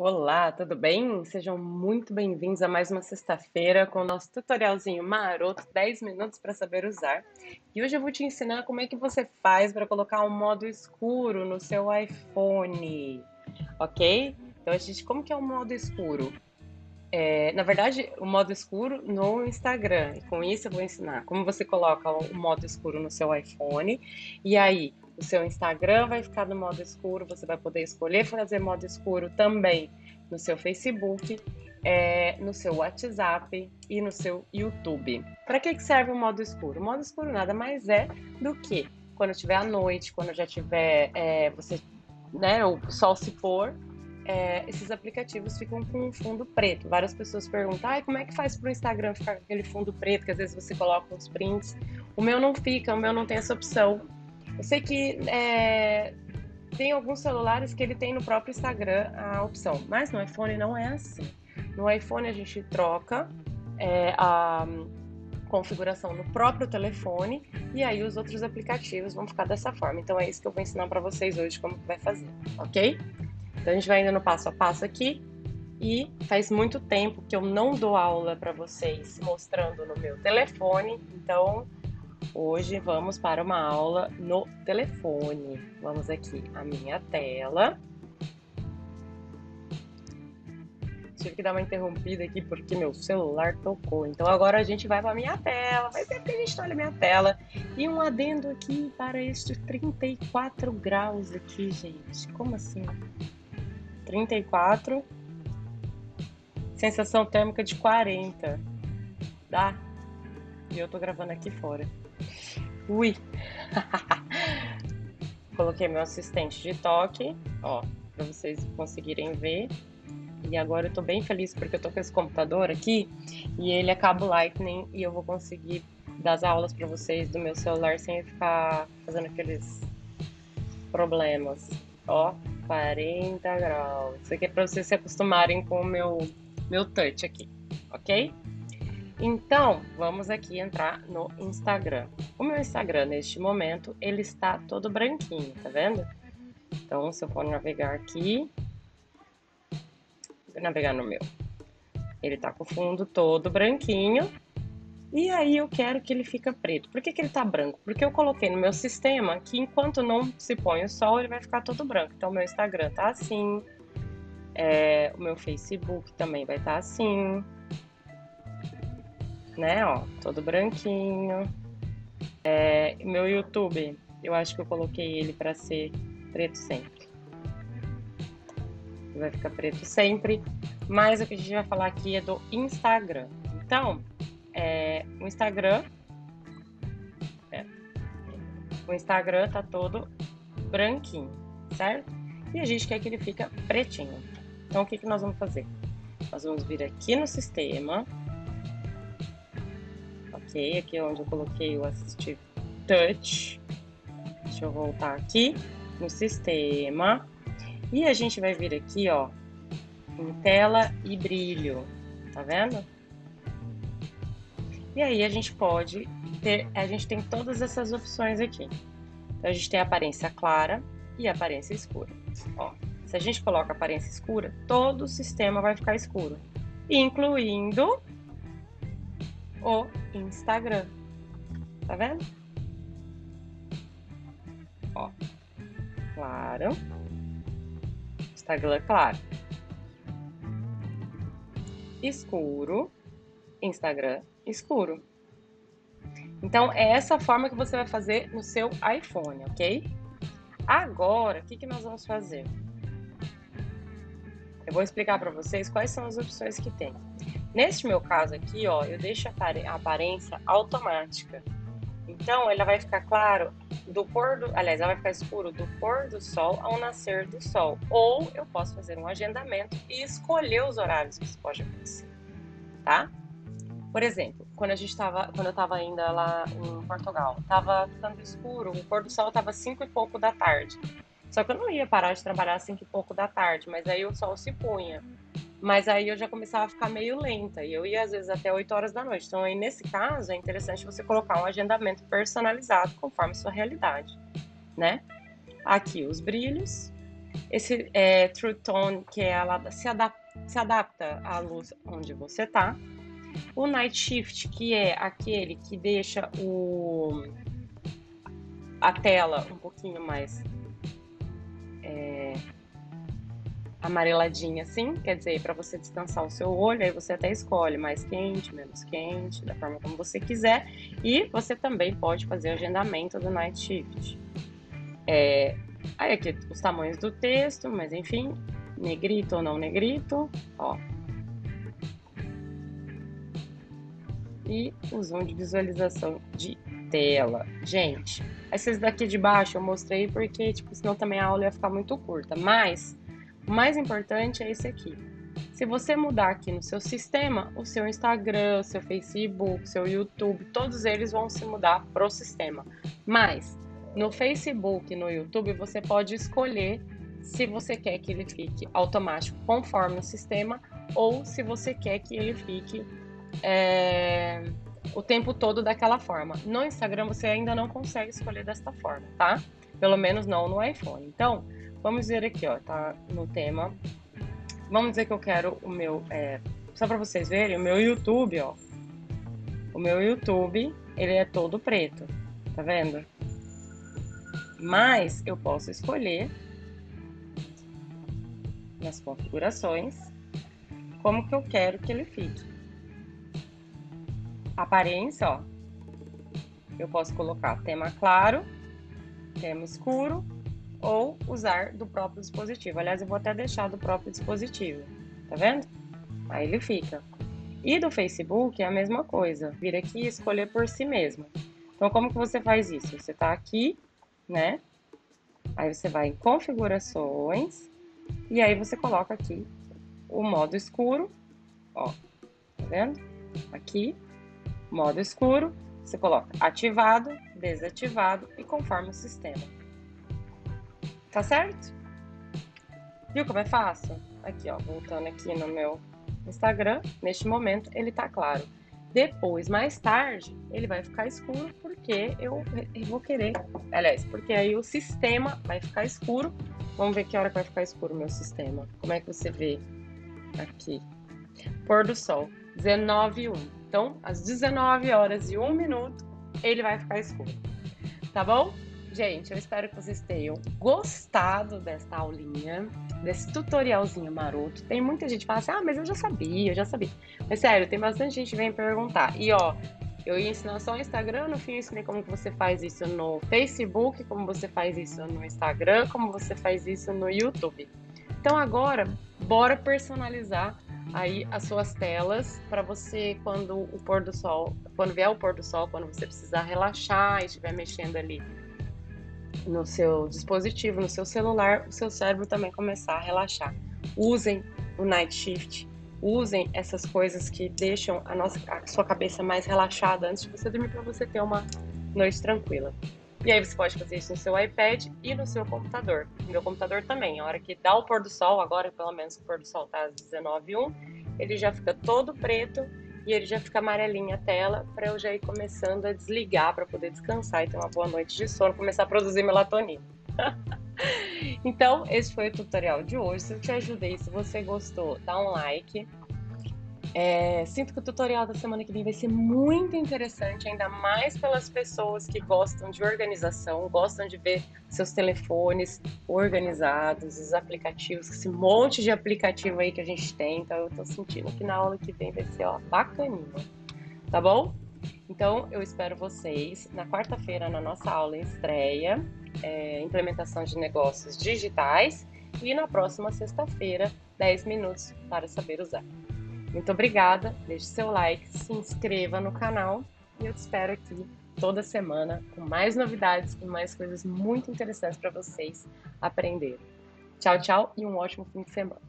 Olá, tudo bem? Sejam muito bem-vindos a mais uma sexta-feira com o nosso tutorialzinho maroto 10 minutos para saber usar. E hoje eu vou te ensinar como é que você faz para colocar um modo escuro no seu iPhone, ok? Então, a gente, como que é o modo escuro? É, na verdade, o modo escuro no Instagram. E com isso eu vou ensinar como você coloca o modo escuro no seu iPhone. E aí, o seu Instagram vai ficar no modo escuro, você vai poder escolher fazer modo escuro também no seu Facebook, é, no seu WhatsApp e no seu YouTube. Para que, que serve o modo escuro? O modo escuro nada mais é do que quando tiver à noite, quando já tiver é, você, né, o sol se pôr, é, esses aplicativos ficam com um fundo preto. Várias pessoas perguntam, ah, como é que faz para o Instagram ficar com aquele fundo preto, que às vezes você coloca uns prints. O meu não fica, o meu não tem essa opção. Eu sei que é, tem alguns celulares que ele tem no próprio Instagram a opção, mas no iPhone não é assim. No iPhone a gente troca é, a configuração no próprio telefone e aí os outros aplicativos vão ficar dessa forma. Então é isso que eu vou ensinar para vocês hoje como vai fazer, ok? Então a gente vai indo no passo a passo aqui e faz muito tempo que eu não dou aula para vocês mostrando no meu telefone, então Hoje vamos para uma aula no telefone. Vamos aqui a minha tela. Tive que dar uma interrompida aqui porque meu celular tocou. Então agora a gente vai para minha tela. Vai ser que a gente olha a minha tela. E um adendo aqui para este 34 graus aqui, gente. Como assim? 34. Sensação térmica de 40. Dá? E eu tô gravando aqui fora. Ui! Coloquei meu assistente de toque, ó, para vocês conseguirem ver. E agora eu tô bem feliz porque eu tô com esse computador aqui e ele é cabo Lightning e eu vou conseguir dar as aulas para vocês do meu celular sem ficar fazendo aqueles problemas. Ó, 40 graus. Isso aqui é para vocês se acostumarem com o meu, meu touch aqui, ok? Então, vamos aqui entrar no Instagram. O meu Instagram, neste momento, ele está todo branquinho, tá vendo? Então, se eu for navegar aqui, vou navegar no meu. Ele tá com o fundo todo branquinho. E aí eu quero que ele fica preto. Por que, que ele tá branco? Porque eu coloquei no meu sistema que enquanto não se põe o sol, ele vai ficar todo branco. Então, meu Instagram tá assim. É, o meu Facebook também vai estar tá assim né? Ó, todo branquinho. É, meu YouTube, eu acho que eu coloquei ele para ser preto sempre. Vai ficar preto sempre. Mas o que a gente vai falar aqui é do Instagram. Então, é, o Instagram. É, o Instagram tá todo branquinho, certo? E a gente quer que ele fica pretinho. Então, o que, que nós vamos fazer? Nós vamos vir aqui no sistema, Ok, aqui é onde eu coloquei o Assistive Touch. Deixa eu voltar aqui no sistema. E a gente vai vir aqui, ó, em tela e brilho, tá vendo? E aí a gente pode ter, a gente tem todas essas opções aqui. Então a gente tem aparência clara e aparência escura. Ó, se a gente coloca aparência escura, todo o sistema vai ficar escuro, incluindo o Instagram. Tá vendo? Ó, claro. Instagram claro. Escuro. Instagram escuro. Então, é essa forma que você vai fazer no seu iPhone, ok? Agora, o que, que nós vamos fazer? Eu vou explicar para vocês quais são as opções que tem. Neste meu caso aqui, ó, eu deixo a aparência automática. Então, ela vai ficar claro do pôr do, aliás, ela vai ficar escuro do pôr do sol ao nascer do sol. Ou eu posso fazer um agendamento e escolher os horários que isso pode acontecer, tá? Por exemplo, quando a gente tava, quando eu estava ainda lá em Portugal, estava ficando escuro, o pôr do sol estava cinco e pouco da tarde. Só que eu não ia parar de trabalhar cinco e pouco da tarde, mas aí o sol se punha. Mas aí eu já começava a ficar meio lenta e eu ia às vezes até 8 horas da noite. Então aí nesse caso é interessante você colocar um agendamento personalizado conforme sua realidade, né? Aqui os brilhos. Esse é, True Tone, que é ela se, se adapta à luz onde você tá. O Night Shift, que é aquele que deixa o, a tela um pouquinho mais é, amareladinha assim, quer dizer, para você descansar o seu olho, aí você até escolhe mais quente, menos quente, da forma como você quiser. E você também pode fazer agendamento do Night Shift. É, aí aqui os tamanhos do texto, mas enfim, negrito ou não negrito, ó. E zoom de visualização de tela. Gente, esses daqui de baixo eu mostrei porque, tipo, senão também a aula ia ficar muito curta. Mas o mais importante é esse aqui. Se você mudar aqui no seu sistema, o seu Instagram, seu Facebook, seu YouTube, todos eles vão se mudar para o sistema. Mas no Facebook e no YouTube você pode escolher se você quer que ele fique automático conforme o sistema ou se você quer que ele fique é, o tempo todo daquela forma. No Instagram você ainda não consegue escolher desta forma, tá? Pelo menos não no iPhone. Então, Vamos ver aqui, ó, tá no tema. Vamos dizer que eu quero o meu, é, só para vocês verem, o meu YouTube, ó. O meu YouTube, ele é todo preto, tá vendo? Mas eu posso escolher nas configurações como que eu quero que ele fique. Aparência, ó. Eu posso colocar tema claro, tema escuro ou usar do próprio dispositivo. Aliás, eu vou até deixar do próprio dispositivo, tá vendo? Aí ele fica. E do Facebook é a mesma coisa, vir aqui e escolher por si mesmo. Então, como que você faz isso? Você tá aqui, né? Aí você vai em configurações e aí você coloca aqui o modo escuro, ó, tá vendo? Aqui, modo escuro, você coloca ativado, desativado e conforme o sistema. Tá certo? Viu como é fácil? Aqui, ó, voltando aqui no meu Instagram, neste momento ele tá claro. Depois, mais tarde, ele vai ficar escuro porque eu, vou querer. Aliás, porque aí o sistema vai ficar escuro. Vamos ver que hora que vai ficar escuro o meu sistema. Como é que você vê aqui? Pôr do sol, 19 e 1. Então, às 19 horas e 1 minuto, ele vai ficar escuro. Tá bom? Gente, eu espero que vocês tenham gostado desta aulinha, desse tutorialzinho maroto. Tem muita gente que fala assim, ah, mas eu já sabia, eu já sabia. Mas sério, tem bastante gente que vem perguntar. E ó, eu ia ensinar só o Instagram, no fim eu ensinei como você faz isso no Facebook, como você faz isso no Instagram, como você faz isso no YouTube. Então agora, bora personalizar aí as suas telas para você quando o pôr do sol, quando vier o pôr do sol, quando você precisar relaxar e estiver mexendo ali no seu dispositivo, no seu celular, o seu cérebro também começar a relaxar. Usem o night shift, usem essas coisas que deixam a, nossa, a sua cabeça mais relaxada antes de você dormir para você ter uma noite tranquila. E aí você pode fazer isso no seu iPad e no seu computador. No meu computador também. A hora que dá o pôr do sol, agora pelo menos o pôr do sol tá às 19h01, ele já fica todo preto e ele já fica amarelinha a tela para eu já ir começando a desligar para poder descansar e ter uma boa noite de sono, começar a produzir melatonina. então, esse foi o tutorial de hoje. Se eu te ajudei, se você gostou, dá um like, é, sinto que o tutorial da semana que vem vai ser muito interessante, ainda mais pelas pessoas que gostam de organização, gostam de ver seus telefones organizados, os aplicativos, esse monte de aplicativo aí que a gente tem. Então, eu tô sentindo que na aula que vem vai ser ó, bacaninha, tá bom? Então, eu espero vocês na quarta-feira na nossa aula estreia, é, implementação de negócios digitais, e na próxima sexta-feira, 10 minutos para saber usar. Muito obrigada, deixe seu like, se inscreva no canal e eu te espero aqui toda semana com mais novidades e mais coisas muito interessantes para vocês aprenderem. Tchau, tchau e um ótimo fim de semana.